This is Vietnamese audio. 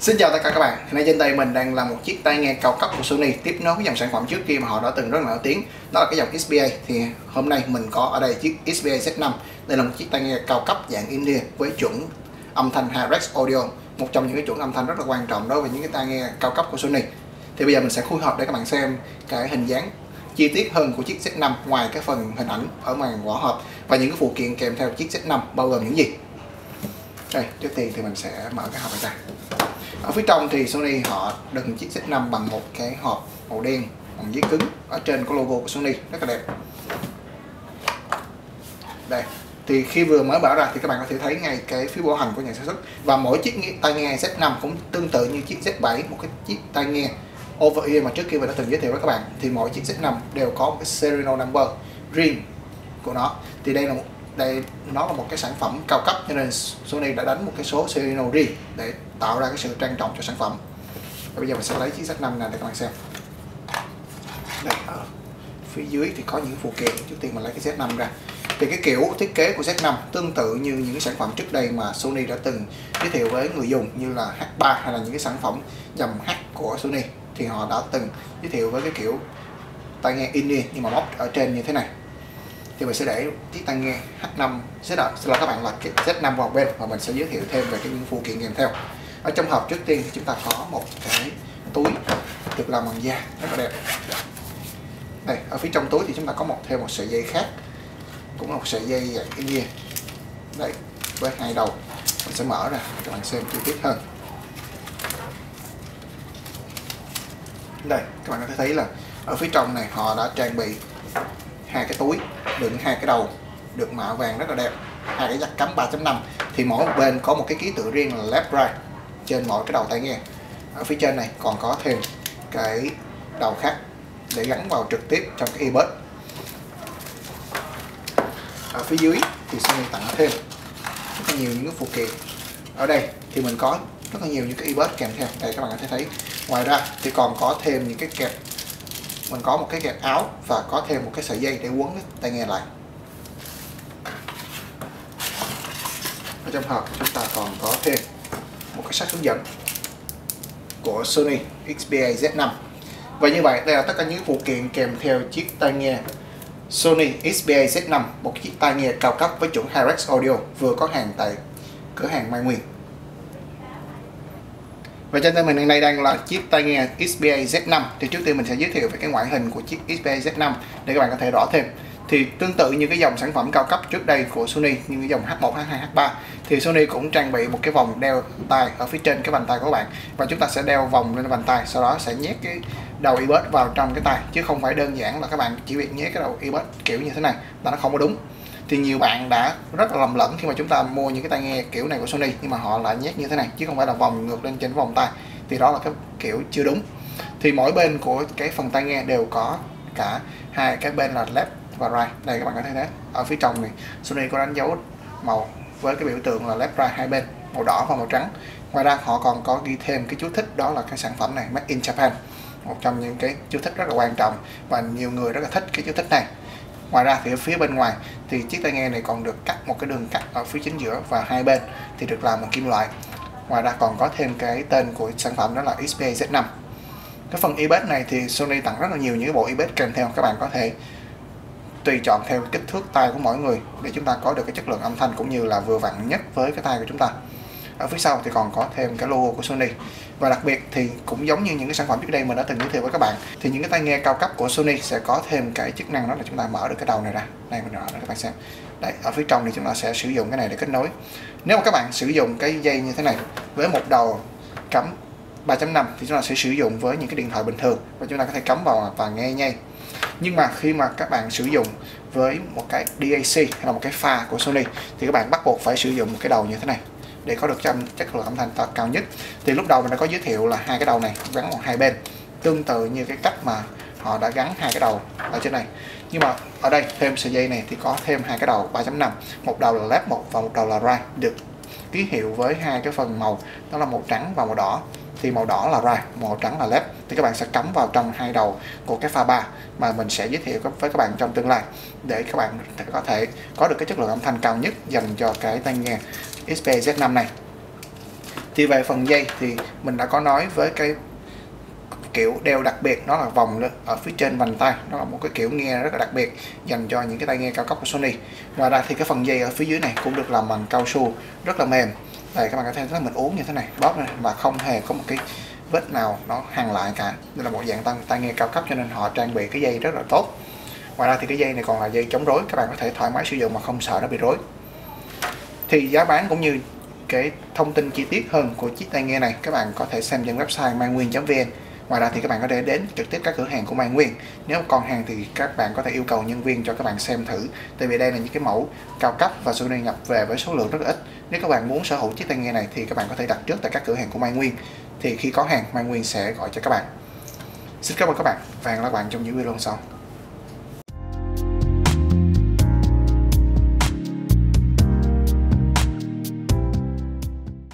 Xin chào tất cả các bạn, hiện nay trên tay mình đang là một chiếc tai nghe cao cấp của Sony tiếp nối cái dòng sản phẩm trước kia mà họ đã từng rất là nổi tiếng. Đó là cái dòng XBA thì hôm nay mình có ở đây chiếc XBA Z5 đây là một chiếc tai nghe cao cấp dạng in-ear với chuẩn âm thanh HyREX Audio một trong những cái chuẩn âm thanh rất là quan trọng đối với những cái tai nghe cao cấp của Sony. Thì bây giờ mình sẽ khui hộp để các bạn xem cái hình dáng chi tiết hơn của chiếc Z5 ngoài cái phần hình ảnh ở màn vỏ hộp và những cái phụ kiện kèm theo chiếc Z5 bao gồm những gì. Đây trước tiên thì mình sẽ mở cái hộp này ra ở phía trong thì Sony họ đựng chiếc Z5 bằng một cái hộp màu đen bằng giấy cứng ở trên có logo của Sony, rất là đẹp. Đây, thì khi vừa mới bảo ra thì các bạn có thể thấy ngay cái phiếu bảo hành của nhà sản xuất. Và mỗi chiếc tai nghe Z5 cũng tương tự như chiếc Z7 một cái chiếc tai nghe over ear mà trước kia mình đã từng giới thiệu với các bạn. Thì mỗi chiếc Z5 đều có một cái serial number riêng của nó. Thì đây là một đây, nó là một cái sản phẩm cao cấp, cho nên Sony đã đánh một cái số serial riêng để tạo ra cái sự trang trọng cho sản phẩm. Và bây giờ mình sẽ lấy chiếc Z5 này để các bạn xem. Đây ở phía dưới thì có những phụ kiện, trước tiên mình lấy cái Z5 ra. Thì cái kiểu thiết kế của Z5 tương tự như những cái sản phẩm trước đây mà Sony đã từng giới thiệu với người dùng, như là H3 hay là những cái sản phẩm dòng H của Sony, thì họ đã từng giới thiệu với cái kiểu tai nghe in-ear nhưng mà móc ở trên như thế này thì mình sẽ để chiếc tai nghe H5 sẽ là, sẽ là các bạn là cái Z5 vào bên và mình sẽ giới thiệu thêm về cái những phụ kiện kèm theo. Ở trong hộp trước tiên thì chúng ta có một cái túi được làm bằng da rất là đẹp. Đây ở phía trong túi thì chúng ta có một thêm một sợi dây khác cũng là một sợi dây dạng cái nghe đây với hai đầu. Mình sẽ mở ra cho các bạn xem chi tiết hơn. Đây các bạn có thể thấy là ở phía trong này họ đã trang bị hai cái túi, đựng hai cái đầu được mạ vàng rất là đẹp, hai cái giặt cắm 3.5 thì mỗi một bên có một cái ký tự riêng là left right trên mỗi cái đầu tai nghe. Ở phía trên này còn có thêm cái đầu khác để gắn vào trực tiếp trong cái earbud. Ở phía dưới thì Sony tặng thêm rất là nhiều những cái phụ kiện. Ở đây thì mình có rất là nhiều những cái earbud kèm theo. Đây các bạn có thể thấy. Ngoài ra thì còn có thêm những cái kẹp mình có một cái gạt áo và có thêm một cái sợi dây để quấn cái tai nghe lại. Ở trong hộp chúng ta còn có thêm một cái sách hướng dẫn của Sony XBA Z5 và như vậy, đây là tất cả những phụ kiện kèm theo chiếc tai nghe Sony XBA Z5 một chiếc tai nghe cao cấp với chuẩn HyREX Audio vừa có hàng tại cửa hàng Mai Nguyên và trên tay mình hiện nay đang là chiếc tai nghe XBA Z5 thì trước tiên mình sẽ giới thiệu về cái ngoại hình của chiếc XBA Z5 để các bạn có thể rõ thêm. Thì tương tự như cái dòng sản phẩm cao cấp trước đây của Sony như cái dòng H1, H2, H3 thì Sony cũng trang bị một cái vòng đeo tai ở phía trên cái bàn tay của các bạn. Và chúng ta sẽ đeo vòng lên bàn tay sau đó sẽ nhét cái đầu earbud vào trong cái tay chứ không phải đơn giản là các bạn chỉ việc nhét cái đầu earbud kiểu như thế này là nó không có đúng thì nhiều bạn đã rất là lầm lẫn khi mà chúng ta mua những cái tai nghe kiểu này của Sony, nhưng mà họ lại nhét như thế này, chứ không phải là vòng ngược lên trên vòng tay. Thì đó là cái kiểu chưa đúng. Thì mỗi bên của cái phần tai nghe đều có cả hai cái bên là left và right. Đây, các bạn có thể thấy ở phía trong này, Sony có đánh dấu màu với cái biểu tượng là left, right hai bên, màu đỏ và màu trắng. Ngoài ra, họ còn có ghi thêm cái chú thích, đó là cái sản phẩm này, made in Japan. Một trong những cái chú thích rất là quan trọng và nhiều người rất là thích cái chú thích này ngoài ra thì ở phía bên ngoài thì chiếc tai nghe này còn được cắt một cái đường cắt ở phía chính giữa và hai bên thì được làm bằng kim loại. Ngoài ra còn có thêm cái tên của sản phẩm đó là XP Z5 cái phần earbud này thì Sony tặng rất là nhiều những cái bộ earbud kèm theo, các bạn có thể tùy chọn theo kích thước tai của mỗi người để chúng ta có được cái chất lượng âm thanh cũng như là vừa vặn nhất với cái tai của chúng ta ở phía sau thì còn có thêm cái logo của Sony. Và đặc biệt thì cũng giống như những cái sản phẩm trước đây mình đã từng giới thiệu với các bạn, thì những cái tai nghe cao cấp của Sony sẽ có thêm cái chức năng đó là chúng ta mở được cái đầu này ra. Đây, mình mở để các bạn xem. Đấy ở phía trong thì chúng ta sẽ sử dụng cái này để kết nối. Nếu mà các bạn sử dụng cái dây như thế này với một đầu cắm 3.5 thì chúng ta sẽ sử dụng với những cái điện thoại bình thường và chúng ta có thể cắm vào và nghe ngay nhưng mà khi mà các bạn sử dụng với một cái DAC hay là một cái pha của Sony thì các bạn bắt buộc phải sử dụng một cái đầu như thế này để có được chất, chất lượng âm thanh cao nhất. Thì lúc đầu mình đã có giới thiệu là hai cái đầu này gắn vào hai bên. Tương tự như cái cách mà họ đã gắn hai cái đầu ở trên này. Nhưng mà ở đây thêm sợi dây này thì có thêm hai cái đầu 3.5 một đầu là left một và một đầu là right được ký hiệu với hai cái phần màu đó là màu trắng và màu đỏ thì màu đỏ là right, màu trắng là left. Thì các bạn sẽ cắm vào trong hai đầu của cái pha 3 mà mình sẽ giới thiệu với các bạn trong tương lai để các bạn có thể có được cái chất lượng âm thanh cao nhất dành cho cái tai nghe XPZ5 này. Thì về phần dây thì mình đã có nói với cái kiểu đeo đặc biệt, nó là vòng ở phía trên vành tay, nó là một cái kiểu nghe rất là đặc biệt dành cho những cái tai nghe cao cấp của Sony. Ngoài ra thì cái phần dây ở phía dưới này cũng được làm bằng cao su, rất là mềm đây các bạn có thể thấy mình uống như thế này bóp này mà không hề có một cái vết nào nó hằn lại cả. Đây là một dạng tai, tai nghe cao cấp cho nên họ trang bị cái dây rất là tốt. Ngoài ra thì cái dây này còn là dây chống rối các bạn có thể thoải mái sử dụng mà không sợ nó bị rối. Thì giá bán cũng như cái thông tin chi tiết hơn của chiếc tai nghe này các bạn có thể xem trên website mannguyên.vn ngoài ra thì các bạn có thể đến trực tiếp các cửa hàng của Mai Nguyên. Nếu còn hàng thì các bạn có thể yêu cầu nhân viên cho các bạn xem thử. Tại vì đây là những cái mẫu cao cấp và số nhập về với số lượng rất là ít. Nếu các bạn muốn sở hữu chiếc tai nghe này thì các bạn có thể đặt trước tại các cửa hàng của Mai Nguyên. Thì khi có hàng Mai Nguyên sẽ gọi cho các bạn. Xin cảm ơn các bạn. Và hẹn gặp lại các bạn trong những video lần sau.